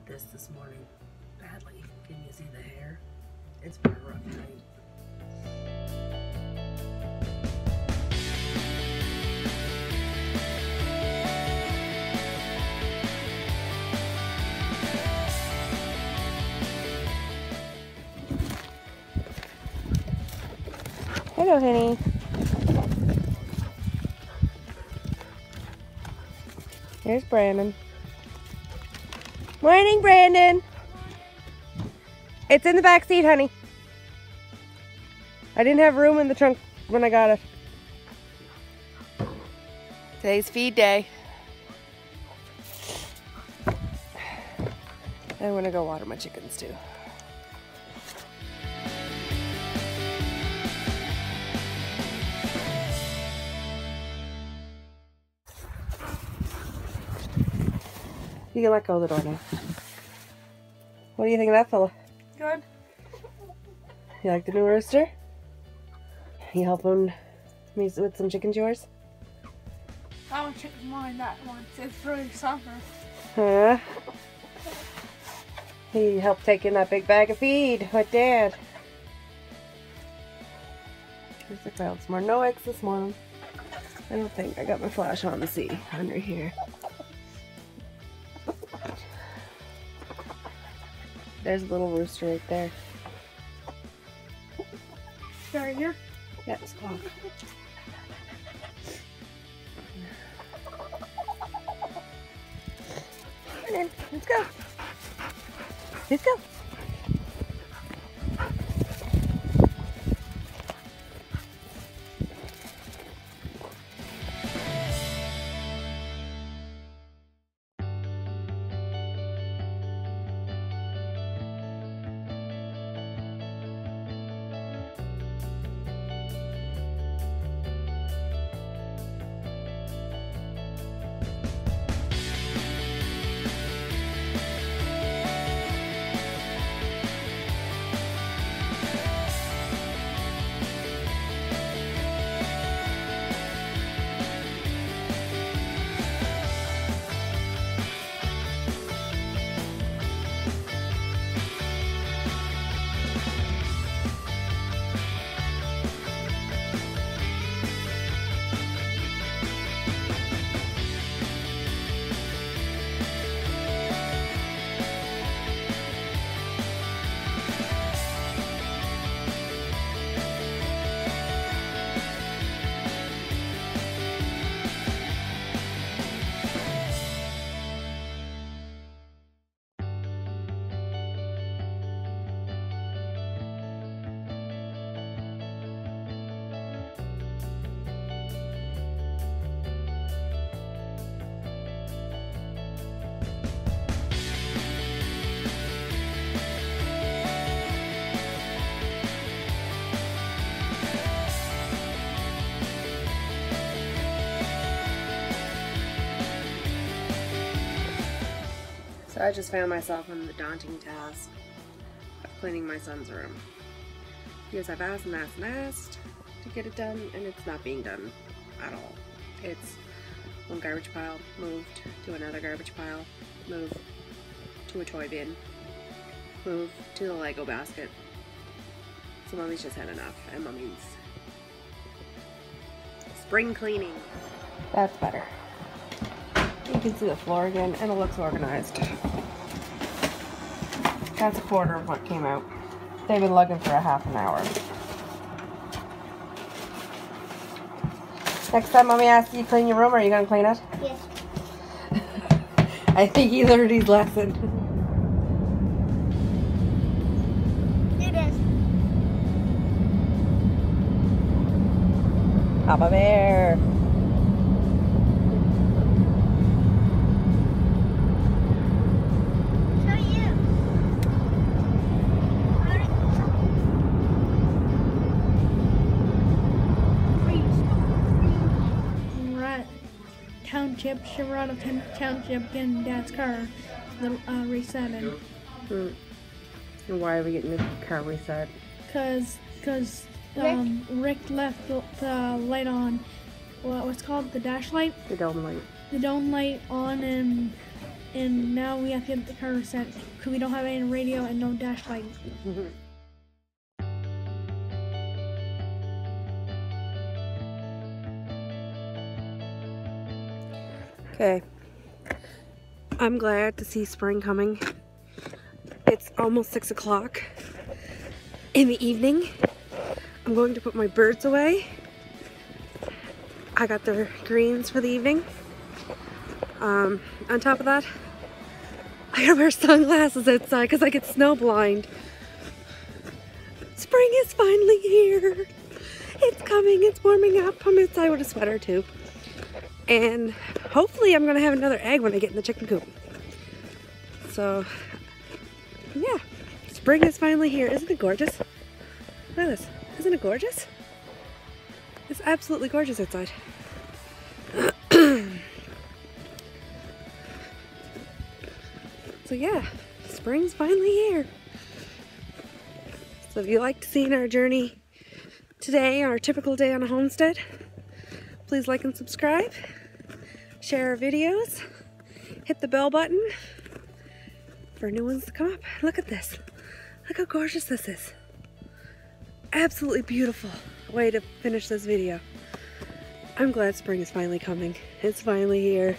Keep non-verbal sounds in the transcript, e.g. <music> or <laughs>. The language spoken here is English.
need this this morning badly. Can you see the hair? It's a rough night. Hello, honey. There's Brandon. Morning, Brandon. It's in the back seat, honey. I didn't have room in the trunk when I got it. Today's feed day. I'm gonna go water my chickens too. You can let go of the door now. What do you think of that fella? Good. You like the new rooster? You helping me with some chicken chores? I want chicken mine that one. It's really summer. Huh? He helped take in that big bag of feed with Dad. There's the clouds. More no eggs this morning. I don't think I got my flash on to see under here. There's a little rooster right there. Right here. Yeah, it's. Come on in. Let's go. Let's go. So I just found myself in the daunting task of cleaning my son's room. Because I've asked and asked and asked to get it done, and it's not being done at all. It's one garbage pile moved to another garbage pile, moved to a toy bin, moved to the Lego basket. So mommy's just had enough, and mommy's spring cleaning. That's better. You can see the floor again, and it looks organized. That's a quarter of what came out. They've been lugging for a half an hour. Next time mommy asks you to clean your room, are you gonna clean it? Yes. <laughs> I think he learned his lesson. Papa Bear. Township, Silverado Town- Township, getting Dad's car, the uh, resetting. And why are we getting the car reset? Cause, cause um, Rick. left the, the light on. What, what's called the dash light, The dome light. the dome light on, and and now we have to get the car reset because we don't have any radio and no dash light. <laughs> Okay. I'm glad to see spring coming. It's almost six o'clock in the evening. I'm going to put my birds away. I got their greens for the evening. Um, on top of that, <laughs> I gotta wear sunglasses outside because I get snow blind. Spring is finally here. It's coming, it's warming up. I'm outside with a sweater too. And hopefully I'm gonna have another egg when I get in the chicken coop. So, yeah, spring is finally here. Isn't it gorgeous? Look at this. Isn't it gorgeous? It's absolutely gorgeous outside. <clears throat> so yeah, spring's finally here. So if you liked seeing our journey today, our typical day on a homestead, please like and subscribe, share our videos, hit the bell button for new ones to come up. Look at this. Look how gorgeous this is. Absolutely beautiful way to finish this video. I'm glad spring is finally coming. It's finally here.